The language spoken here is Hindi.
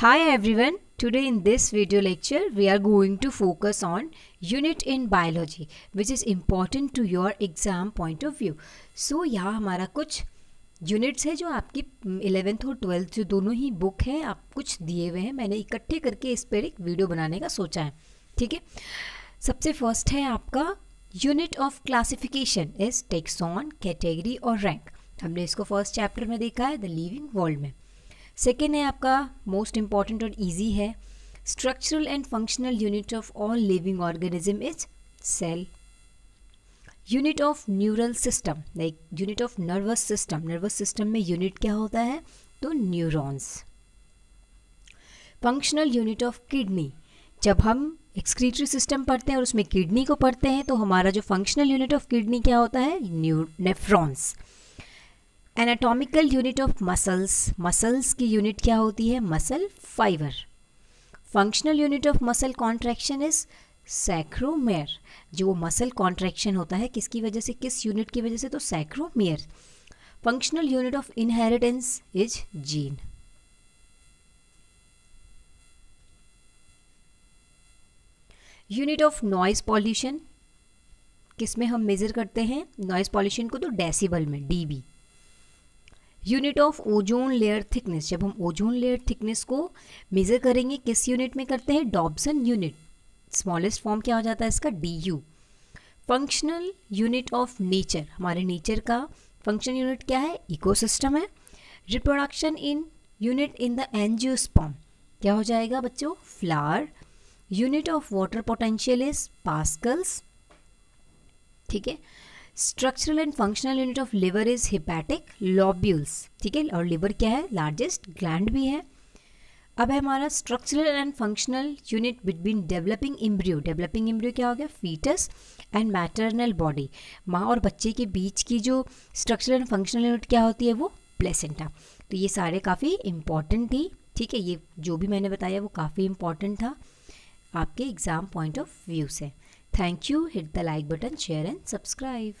Hi everyone, today in this video lecture we are going to focus on unit in biology which is important to your exam point of view. So यहाँ हमारा कुछ यूनिट्स है जो आपकी इलेवेंथ और ट्वेल्थ जो दोनों ही बुक हैं आप कुछ दिए हुए हैं। मैंने इकट्ठे करके इस पर एक वीडियो बनाने का सोचा है। ठीक है? सबसे फ़र्स्ट है आपका unit of classification is taxon category और रैंक हमने इसको फ़र्स्ट चैप्टर में देखा है द लिविंग वर्ल्ड में। सेकेंड है आपका मोस्ट इंपॉर्टेंट और ईजी है। Structural and functional unit of all living organism is cell unit of neural system like unit of nervous system nervous system में यूनिट क्या होता है? तो neurons functional unit of kidney जब हम एक्सक्रीटरी सिस्टम पढ़ते हैं और उसमें किडनी को पढ़ते हैं तो हमारा जो फंक्शनल यूनिट ऑफ़ किडनी क्या होता है? New nephrons anatomical unit of muscles muscles की यूनिट क्या होती है? Muscle fibre functional unit of muscle contraction is sarcomere जो मसल कॉन्ट्रैक्शन होता है, किसकी वजह से? किस यूनिट की वजह से? तो sarcomere functional unit of inheritance is gene unit of noise pollution किसमें हम मेज़र करते हैं? नॉइज़ पॉल्यूशन को तो डेसिबल में dB unit of ozone layer thickness, जब हम ओजोन लेयर थिकनेस को मेज़र करेंगे, किस यूनिट में करते हैं? डॉब्सन यूनिट स्मॉलेस्ट फॉर्म क्या हो जाता है इसका? D U functional unit of nature, हमारे नेचर का फ़ंक्शन यूनिट क्या है? इकोसिस्टम है। Reproduction in unit in the angiosperm क्या हो जाएगा बच्चों? Flower. Unit of water potential is pascals, ठीक है? Structural and functional unit of liver is hepatic lobules ठीक है? और लिवर क्या है? लार्जेस्ट ग्लैंड भी है। अब है हमारा structural and functional unit between developing embryo developing embryo क्या हो गया? फीटस एंड मैटरनल बॉडी माँ और बच्चे के बीच की जो स्ट्रक्चरल एंड फंक्शनल यूनिट क्या होती है? वो प्लेसेंटा तो ये सारे काफ़ी इंपॉर्टेंट थी। ठीक है? ये जो भी मैंने बताया, वो काफ़ी इंपॉर्टेंट था। आपके एग्ज़ाम पॉइंट ऑफ़ व्यू से thank you hit the like button share and subscribe